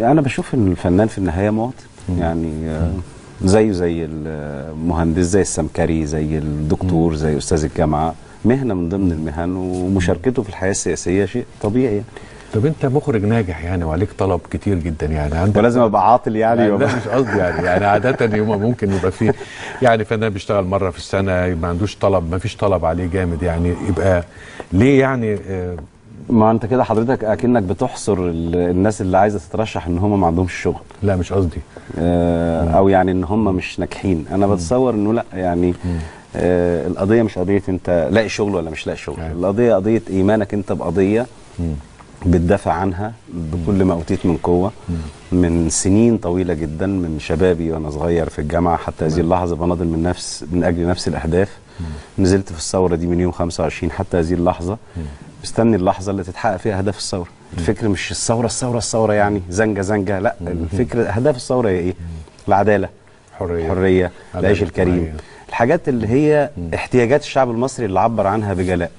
أنا بشوف إن الفنان في النهاية مواطن يعني آه، زيه زي المهندس زي السمكري زي الدكتور زي أستاذ الجامعة. مهنة من ضمن المهن ومشاركته في الحياة السياسية شيء طبيعي يعني. طب أنت مخرج ناجح يعني وعليك طلب كتير جدا يعني. عندك ولازم أبقى عاطل يعني. يعني لا مش قصدي يعني. يعني عادة يوم ممكن يبقى فيه يعني فنان بيشتغل مرة في السنة يبقى ما عندوش طلب ما فيش طلب عليه جامد يعني. يبقى ليه يعني آه، ما انت كده حضرتك اكنك بتحصر ال- الناس اللي عايزة تترشح ان هم ما عندهمش شغل. لا مش قصدي. آه، أو يعني ان هم مش ناجحين. أنا بتصور انه لا يعني آه القضية مش قضية انت لاقي شغل ولا مش لاقي شغل. أيوة. القضية قضية ايمانك انت بقضية بتدافع عنها بكل ما اوتيت من قوة. من سنين طويلة جدا من شبابي وأنا صغير في الجامعة حتى هذه اللحظة بناضل من نفس من أجل نفس الأهداف. نزلت في الثورة دي من يوم 25 حتى هذه اللحظة. مستني اللحظة اللي تتحقق فيها اهداف الثورة. الفكر مش الثورة الثورة الثورة يعني زنجة زنجة لا الفكر اهداف الثورة هي إيه؟ العدالة الحريه عدالة العيش الكريم. الحاجات اللي هي احتياجات الشعب المصري اللي عبر عنها بجلاء.